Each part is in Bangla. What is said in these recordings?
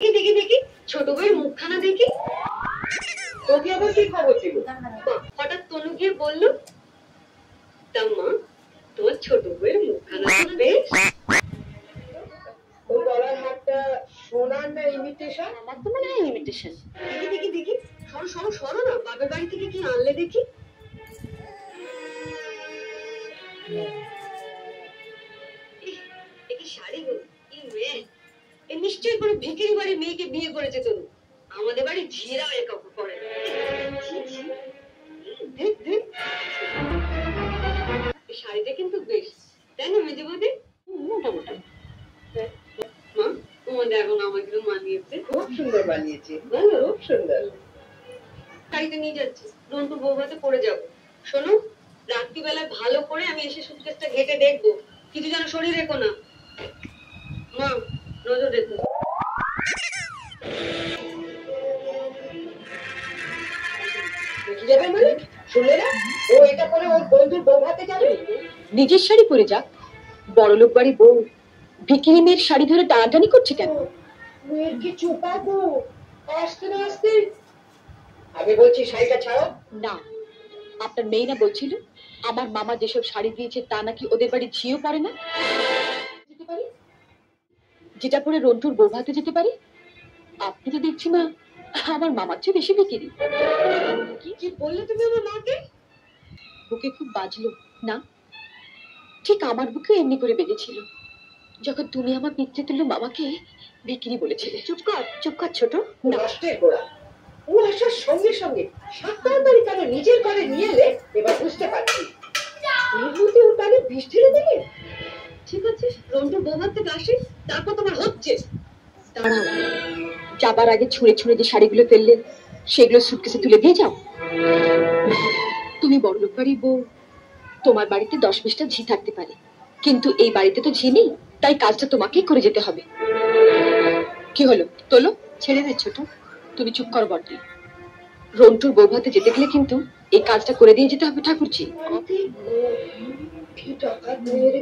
দেখি দেখি দেখি। ছোট বউয়ের মুখখানা দেখি। তোকে আবার কি খবর ছিল? হঠাৎ তনু গিয়ে বলল তা মা তোমার ছোট বউয়ের মুখখানা তো বেশ। গলার না ইমিটেশন আমার তো মনে হয় ইমিটেশন দেখি দেখি দেখি। সরো সরো সরো না। বাবার বাড়ি থেকে কি আনলে দেখি? শাড়ি গো কি মেয়ে এ নিশ্চয়ই কোনো ভিখিরি বাড়ির মেয়েকে বিয়ে করেছে তনু আমাদের বাড়ি ঝিরা এ কাপড় পরে। না। ছি, ছি। উম, দেখ, দেখ। এই শাড়িটা কিন্তু বেশ তাই না মেজে বৌদি? মোটামুটি। মা তোমাদের এখন আমাকে মানিয়েছে। খুব সুন্দর বানিয়েছে। খুব সুন্দর। শাড়িতে নিয়ে যাচ্ছি। রন্টু বৌভাতে পরে যাব। শোনো রাত্রিবেলায় ভালো করে আমি এসে সুটকেসটা ঘেটে দেখব। কিছু যেন শরীর রেখো না। মা নজর রেখো। যাবে মানে? শুনলে না? ও এটা করে ওর বন্ধুর বউ হাতে যাবে? নিজের শাড়ি পরে যাক। বড়লোক বাড়ি বউ। ভিকিরি মেয়ের শাড়ি ধরে টানাটানি করছে কেন? মেয়ের কি চোপা আসতে না আসতে? আমি বলছি শাড়িটা ছাড়ো। না। আপনার মেয়ে না বলছিল আমার মামা যেসব শাড়ি দিয়েছে তা নাকি ওদের বাড়ি ঝিও পড়ে না? যেটা পরে রন্টুর বউ ভাতে যেতে পারি? আপনি তো দেখছি না আমার মামার চেয়ে বেশি বিকিরি কি? কি বললে তুমি আমার মাকে বুকে খুব বাজলো। না ঠিক আমার বুকে এমনি করে বেজেছিল যখন তুমি আমার পিত্রে তুল্য মামাকে বিকিরি বলেছিলে। চুপ কর চুপ কর ছোট। নষ্টের গোড়া। ও আসার সঙ্গে সঙ্গে সাত তাড়াতাড়ি কেন নিজের ঘরে নিয়ে এলে এবার বুঝতে পারছি। এর মধ্যে ও তাহলে বিষ ঢেলে দিলে? ঠিক আছে। রন্টু বৌভাত থেকে আসি তারপর তোমার হচ্ছে। দাঁড়াও যাবার আগে ছুঁড়ে ছুঁড়ে যে শাড়িগুলো ফেললে, সেগুলো সুটকেসে তুলে দিয়ে যাও। তুমি বড়লোক বাড়ির বউ, তোমার বাড়িতে দশ বিশটা ঝি থাকতে পারে। কিন্তু এই বাড়িতে তো ঝি নেই, তাই কাজটা তোমাকেই করে যেতে হবে। কি হলো? তোলো, ছেড়ে দে ছোট। তুমি চুপ করো বড়দি। রন্টুর বউ ভাতে যেতে গেলে কিন্তু এই কাজটা করে দিয়ে যেতে হবে ঠাকুরজি।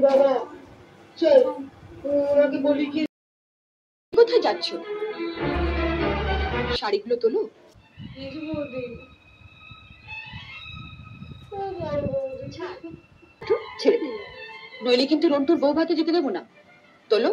বাবা। বলি কি কোথায় যাচ্ছ? শাড়িগুলো তোলো। ছেড়ে দে নইলে কিন্তু রন্টুর বউ ভাতে যেতে দেবো না। তোলো।